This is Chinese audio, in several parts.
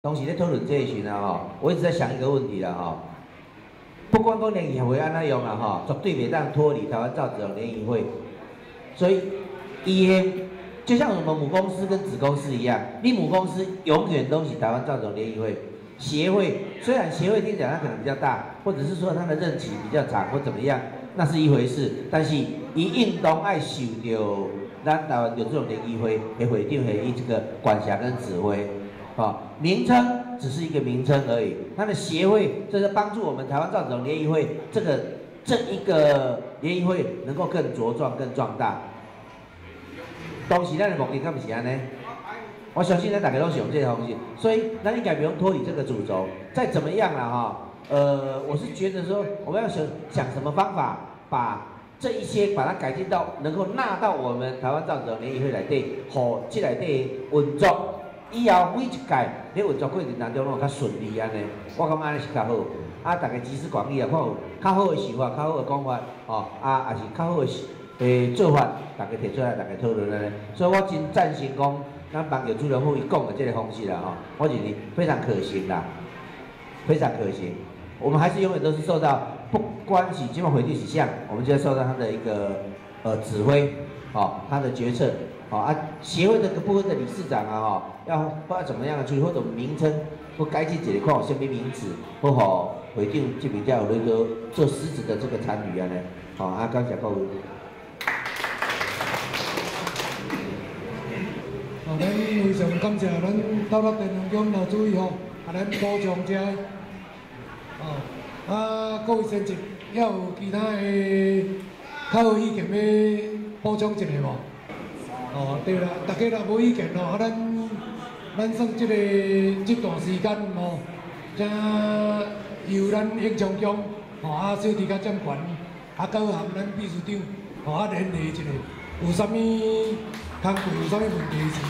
当时在讨论这一群啊，哈，我一直在想一个问题了哈。不光讲联谊会安那用啊，哈，绝对袂当脱离台湾造纸厂联谊会。所以，伊就像我们母公司跟子公司一样，你母公司永远都是台湾造纸厂联谊会协会。虽然协会听起来它可能比较大，或者是说它的任期比较长或怎么样，那是一回事。但是，伊运动爱受到咱台湾有这种联谊会的会长会以这个管辖跟指挥。啊，名称只是一个名称而已。它的协会，这是帮助我们台湾造纸厂联谊会这个这一个联谊会能够更茁壮、更壮大。当时咱的目的干不是安呢？我相信咱大家都喜欢这些东西，所以那应该不用脱离这个主轴。再怎么样了哈，呃，我是觉得说我们要想想什么方法，把这一些把它改进到能够纳到我们台湾造纸厂联谊会来对，好进来对运作。以后每一届咧运作过程当中拢较顺利安尼，我感觉安尼是较好。啊，大家集思广益啊，看有较好的想法、较好的讲法，哦，啊，也是较好的诶做法，大家提出来，大家讨论安尼。所以我真赞成讲，咱网友主任会讲的这个方式啦，吼，我认为非常可行啦，非常可行。我们还是永远都是受到，不管是今晚回去是像，我们就要受到他的一个呃指挥，哦，他的决策。好啊，协会这个部分的理事长啊，哈，要不知道怎么样去或者名称或该去解的看什么名字，不好回定这比较那个做狮子的这个参与啊呢，好啊，感谢各位。好，咱非常感谢咱台北电影奖老主席吼，啊，咱补充这，哦，啊，各位先生，还有其他的较有意见要补充一下无？哦，对啦，大家若无意见咯，啊，咱咱算即个即段时间吼，正由咱应长奖吼啊，小弟甲掌权，啊，到含咱秘书长吼啊联系一下，有啥物工课有啥物问题时，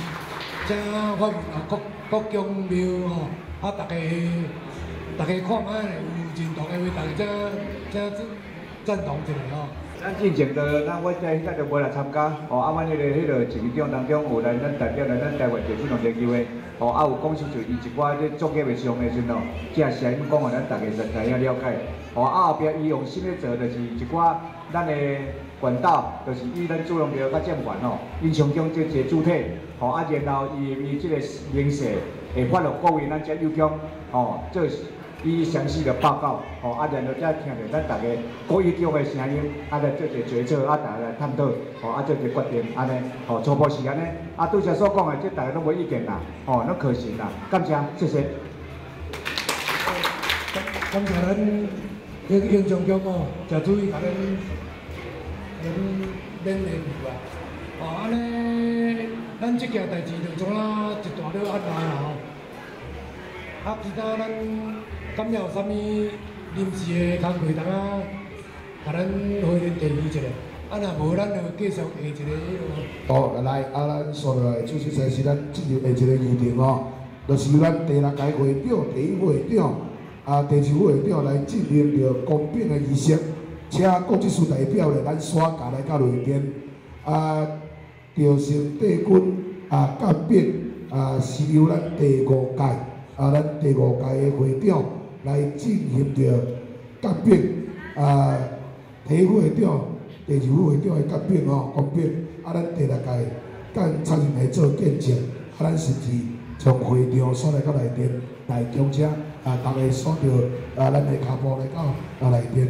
正发问啊各各奖庙吼，啊，大家大家看卖有认同的话，大家正正赞同一下吼。咱之前的，咱我在迄个就无来参加，哦，啊，阮迄个迄个集奖当中有来咱代表来咱台湾电视台联谊会，哦，啊有讲出就伊一寡咧作业的项目时咯，正是因讲互咱大家知知影了解，哦，啊后壁伊用心咧做，就是一寡咱的管道，就是以咱主任庙甲建管哦，因上中即个主体，哦，啊然后伊伊即个形式会发落各位咱遮有奖，哦，做。伊详细的报告，吼，啊，然后再听着咱大家各意见的声音，啊，来做一个决策，啊，大家来探讨，吼，啊，做一个决定，安尼，吼，初步是安尼，啊，拄则所讲的，即大家拢无意见啦，吼，拢可行啦，感谢，谢谢。感谢咱英英雄奖哦，就注意甲咱咱免礼物啊，哦，安尼，咱即件代志就做啊一大堆安排啦吼，啊，其他咱。今有啥物临时的工课，大家甲咱会员提议一下。啊，若无，咱就继续下一个迄个。哦，来，啊，咱说落来，就是说是咱进入下一个议程哦，就是咱第六届会长、第一会长、啊，第二会长来进行着公平的仪式，请国际书代表咧，咱刷卡来到内边。啊，调升帝君啊，甲变啊，是由咱第五届啊，咱第五届的会长。来进行着答辩啊，第一会长、第二会长的甲变哦，公变啊，咱第六届甲参与来做见证，啊，咱甚至从会场所来到内边来中车啊，逐个所着啊，咱的脚步来到啊内边。